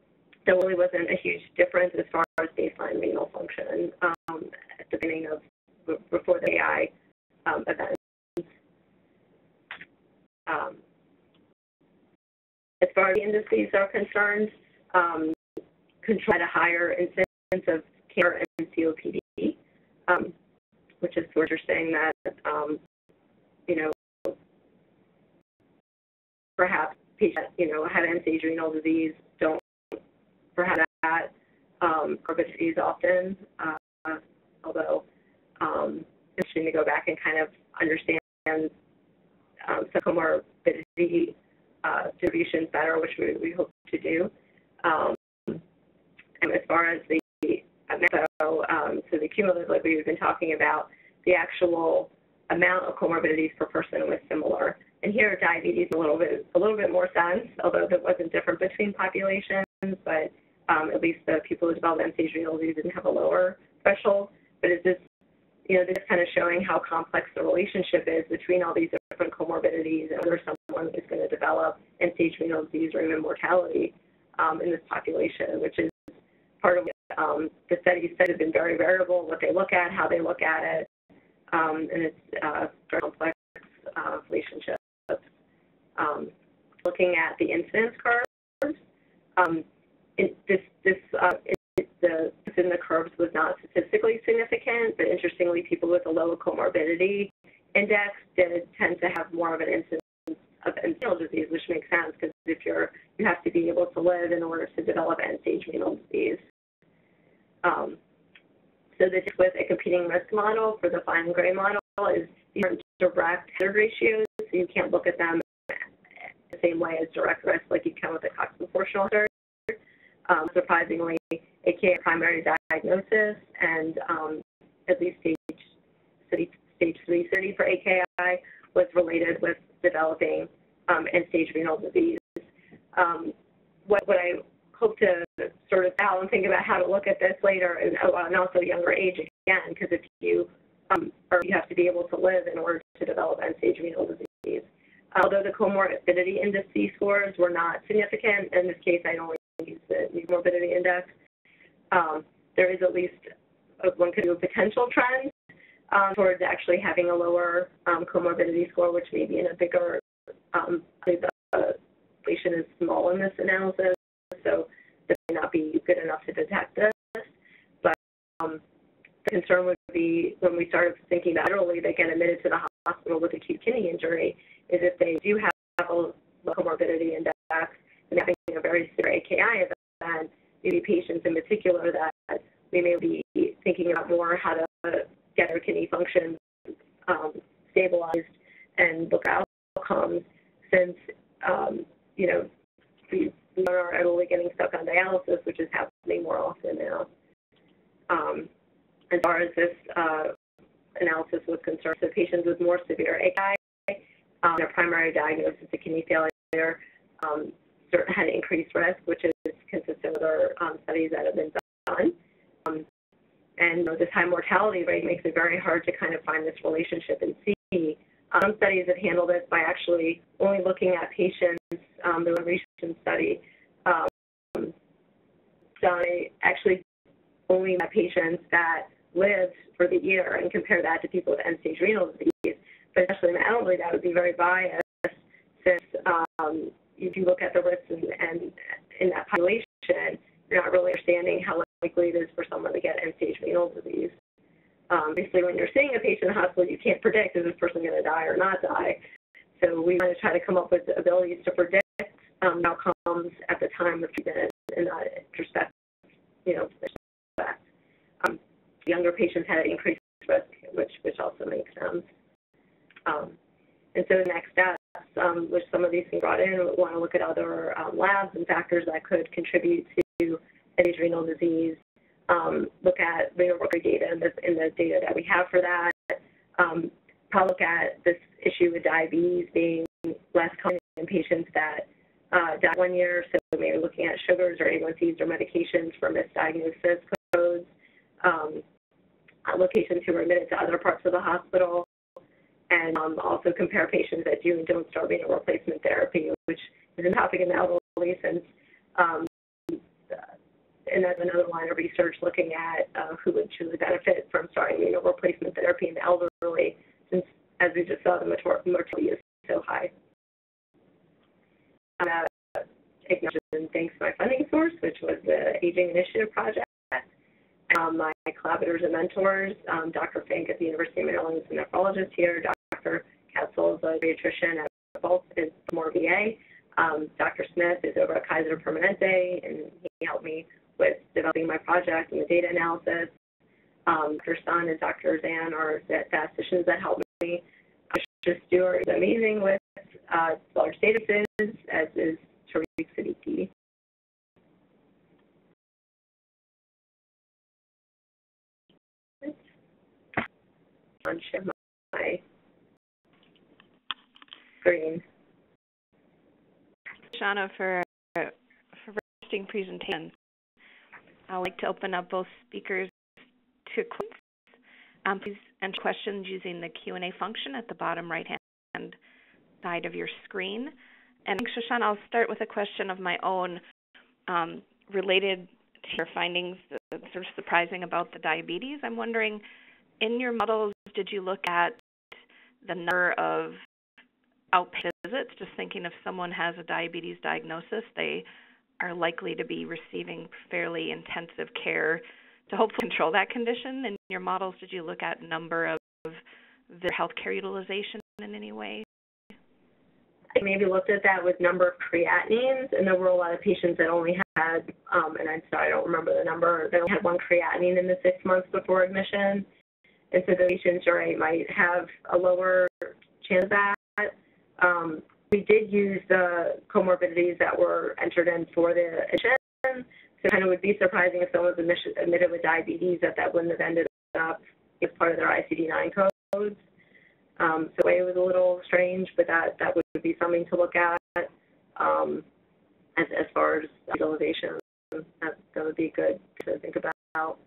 there really wasn't a huge difference as far as baseline renal function um, at the beginning of before the AKI um, event. Um, as far as indices are concerned, um, control had a higher incidence of care and COPD, um, which is interesting that um, you know perhaps patients, you know, have end-stage renal disease don't perhaps that um, comorbidities often, uh, although um, it's interesting to go back and kind of understand um, some comorbidity uh, distributions better, which we, we hope to do. Um, and as far as the so, um, so the cumulative, like we've been talking about, the actual amount of comorbidities per person was similar. And here, diabetes a little bit a little bit more sense, although it wasn't different between populations, but um, at least the people who developed end-stage renal disease didn't have a lower threshold. But it's just, you know, this kind of showing how complex the relationship is between all these different comorbidities and whether someone is going to develop end-stage renal disease or even mortality um, in this population, which is part of um, the studies said have been very variable, what they look at, how they look at it, um, and it's uh, very complex uh, relationship. Um, looking at the incidence curves, um, it, this this uh, it, the in the curves was not statistically significant, but interestingly, people with a low comorbidity index did tend to have more of an incidence of end-stage disease, which makes sense because if you're you have to be able to live in order to develop end-stage renal disease. Um, so this with a competing risk model for the Fine-Gray model is are direct hazard ratios, so you can't look at them the same way as direct risk like you can with a Cox proportional hazard. Um, surprisingly, AKI primary diagnosis and um, at least stage, stage 3 study for AKI was related with developing um, end-stage renal disease. Um, what, what I hope to sort of out and think about how to look at this later and, oh, and also younger age again, because if you um, or you have to be able to live in order to develop end-stage renal disease. Although the comorbidity index scores were not significant, in this case I only use the morbidity index, um, there is at least a, one could do a potential trend um, towards actually having a lower um, comorbidity score, which may be in a bigger, um, the patient is small in this analysis, so that may not be good enough to detect this. But um, concern would be when we started thinking about elderly they get admitted to the hospital with acute kidney injury is if they do have a comorbidity index and having a very severe AKI event, maybe patients in particular that we may be thinking about more how to get their kidney function um, stabilized and look at outcomes since, um, you know, we, are elderly getting stuck on dialysis, which is happening more often now. Um, as far as this uh, analysis was concerned, so patients with more severe AKI, um, their primary diagnosis of kidney failure um, had increased risk, which is consistent with our um, studies that have been done. Um, and you know, this high mortality rate makes it very hard to kind of find this relationship and see. Um, some studies have handled this by actually only looking at patients. Um, the recent study um, done actually only at patients that lived for the year and compare that to people with end-stage renal disease. But especially in the elderly, that would be very biased since um, if you look at the risks and, and in that population, you're not really understanding how likely it is for someone to get end-stage renal disease. Um, basically, when you're seeing a patient in the hospital, you can't predict is this person going to die or not die. So we want to try to come up with abilities to predict um, outcomes at the time of treatment and not introspect, you know, um, younger patients had increased risk, which which also makes sense. Um, and so the next steps, um, which some of these things brought in, we want to look at other um, labs and factors that could contribute to end renal disease, um, look at renal worker data and the, in the data that we have for that, um, probably look at this issue with diabetes being less common in patients that uh, one year, so maybe looking at sugars or A1Cs or medications for misdiagnosis codes, um, locations who are admitted to other parts of the hospital, and um, also compare patients that do and don't start renal replacement therapy, which is a topic in the elderly since, um, and that's another line of research looking at uh, who would truly benefit from starting renal replacement therapy in the elderly, since as we just saw, the mortality is so high. Uh, and thanks my funding source, which was the Aging Initiative Project. Um, my collaborators and mentors, um, Dr. Fink at the University of Maryland is a nephrologist here, Dr. Ketzel is a pediatrician at both is more VA. Um, Dr. Smith is over at Kaiser Permanente, and he helped me with developing my project and the data analysis. Um, Dr. Sun and Dr. Zan are the statisticians that helped me. Dr. Stewart is amazing with uh, large databases, as is Tariq Siddiqui. Unshare my screen. Shauna, for for interesting presentation. I'd like to open up both speakers to questions. Um, please enter questions using the Q&A function at the bottom right-hand side of your screen. And Shoshana, I'll start with a question of my own um, related to your findings, sort of surprising about the diabetes. I'm wondering, in your models, did you look at the number of outpatient visits? Just thinking if someone has a diabetes diagnosis, they are likely to be receiving fairly intensive care to hopefully control that condition. In your models, did you look at number of their healthcare utilization in any way? I maybe looked at that with number of creatinines, and there were a lot of patients that only had, um, and I'm sorry, I don't remember the number, they only had one creatinine in the six months before admission. And so the patients, right, might have a lower chance of that. Um, we did use the comorbidities that were entered in for the admission. So kind of would be surprising if someone was admitted with diabetes that that wouldn't have ended up as part of their ICD-9 codes. Um, so it was a little strange, but that, that would be something to look at um, as, as far as utilization. That, that would be good to think about.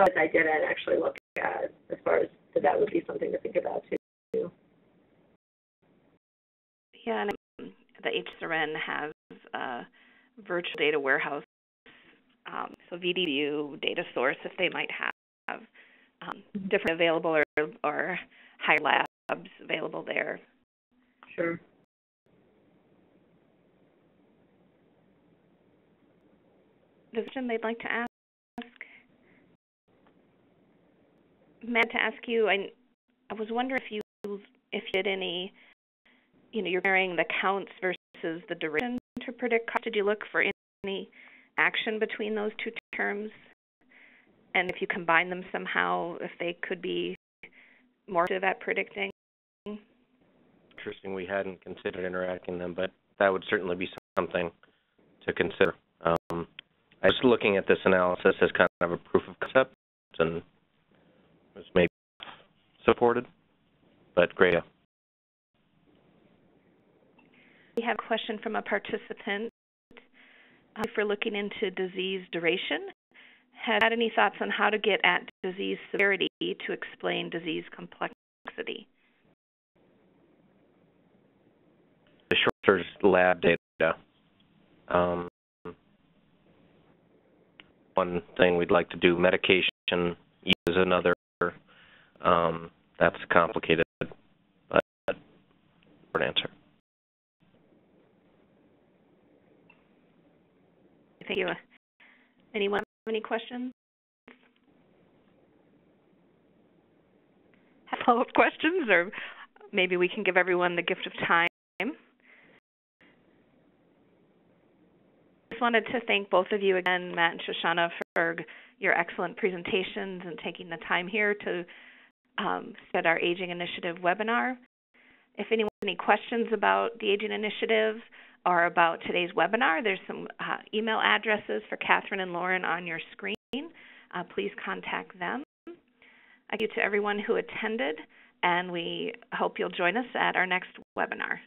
As I didn't actually look at as far as so that would be something to think about too. Yeah, and the HCSRN has a virtual data warehouse, um, so VDW data source if they might have um, different available or, or high labs available there. Sure. The question they'd like to ask? Matt, to ask you, I, I was wondering if you if you did any, you know, you're comparing the counts versus the duration to predict cost. Did you look for any action between those two terms? And if you combine them somehow, if they could be more effective at predicting? Interesting. We hadn't considered interacting them, but that would certainly be something to consider. Um, I was looking at this analysis as kind of a proof of concept, and was maybe supported, but great. We have a question from a participant uh, for looking into disease duration. Had any thoughts on how to get at disease severity to explain disease complexity? The short lab data. Um, one thing we'd like to do, medication use another um, that's complicated, but short answer. Thank you. Anyone have any questions? Have follow-up questions, or maybe we can give everyone the gift of time. Just wanted to thank both of you again, Matt and Shoshana, for your excellent presentations and taking the time here to um, set our Aging Initiative webinar. If anyone has any questions about the Aging Initiative or about today's webinar, there's some uh, email addresses for Catherine and Lauren on your screen. Uh, please contact them. Thank you to everyone who attended, and we hope you'll join us at our next webinar.